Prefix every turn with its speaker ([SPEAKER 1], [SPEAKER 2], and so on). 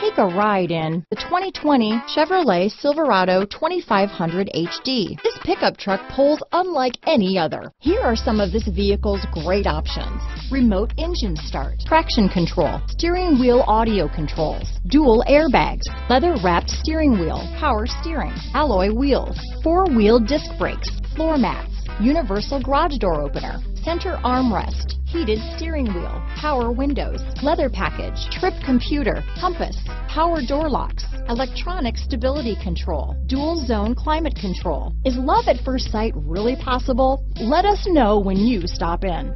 [SPEAKER 1] Take a ride in the 2020 Chevrolet Silverado 2500 HD. This pickup truck pulls unlike any other. Here are some of this vehicle's great options. Remote engine start, traction control, steering wheel audio controls, dual airbags, leather wrapped steering wheel, power steering, alloy wheels, four wheel disc brakes, floor mats, universal garage door opener, center armrest, heated steering wheel, power windows, leather package, trip computer, compass, power door locks, electronic stability control, dual zone climate control. Is love at first sight really possible? Let us know when you stop in.